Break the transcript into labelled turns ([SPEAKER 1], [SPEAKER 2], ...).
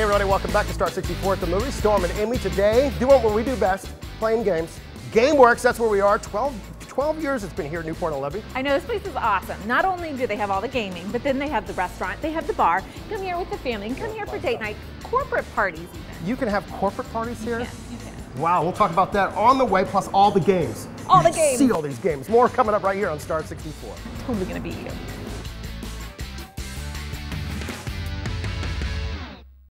[SPEAKER 1] Hey everybody, welcome back to Star 64 at the movie. Storm and Amy today doing what we do best, playing games. GameWorks, that's where we are. 12, 12 years it's been here at Newport 11.
[SPEAKER 2] I know this place is awesome. Not only do they have all the gaming, but then they have the restaurant, they have the bar. Come here with the family, and come here for date night, corporate parties even.
[SPEAKER 1] You can have corporate parties here?
[SPEAKER 2] Yes, you can.
[SPEAKER 1] Wow, we'll talk about that on the way, plus all the games.
[SPEAKER 2] All the games.
[SPEAKER 1] See all these games. More coming up right here on Star 64.
[SPEAKER 2] Totally gonna be you.